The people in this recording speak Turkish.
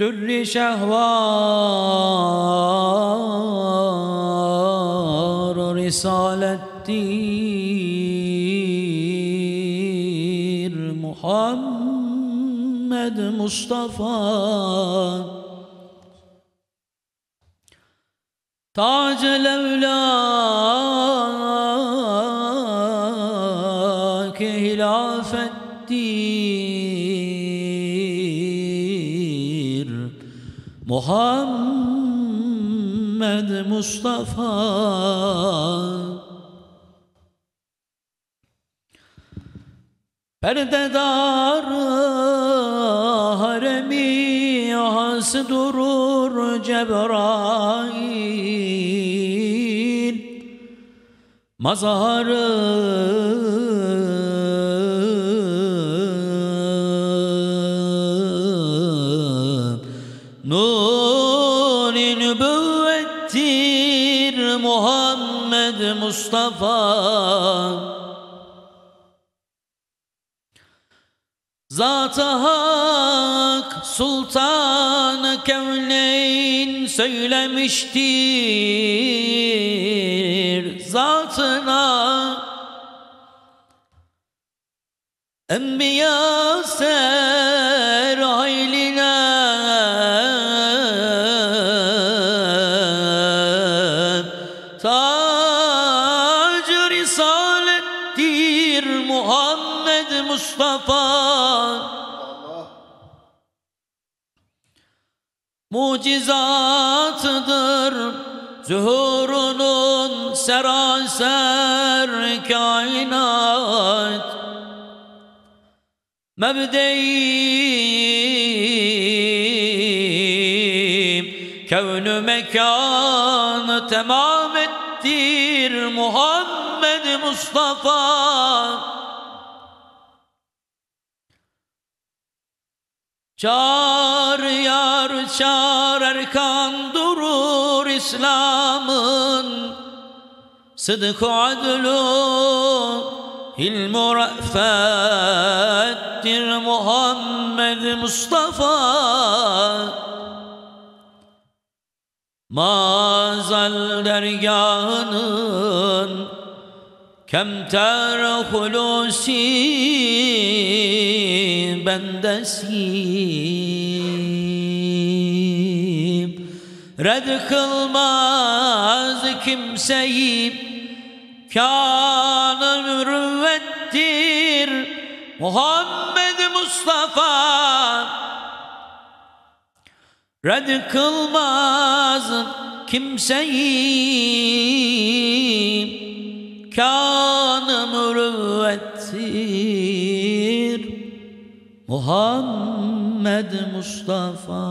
Dürri şehvar risalettir Muhammed Mustafa. Tac evlâk hilafettir Muhammed Mustafa. Perdedar haremi has durur Cebrail. Mazharı nübüvvettir Muhammed Mustafa. Zat-ı Hak Sultan-ı Kevneyn söylemiştir. Zatına Enbiya Muhammed Mustafa. Mucizatıdır zuhurunun seraser kainat. Mebdeyim kevnü mekanı tamam ettir Muhammed Mustafa Çağır yar çağır erkan durur İslam'ın. Sıdkı adlu hilmu ra'fettir Muhammed Mustafa. Mazal dergahının Kemter hulusi bendesiyim. Red kılmaz kimseyi Kânı mürüvvettir Muhammed Mustafa. Red kılmaz kimseyi Kânı mürüvvettir. Muhammed Mustafa